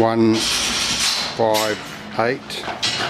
one five eight.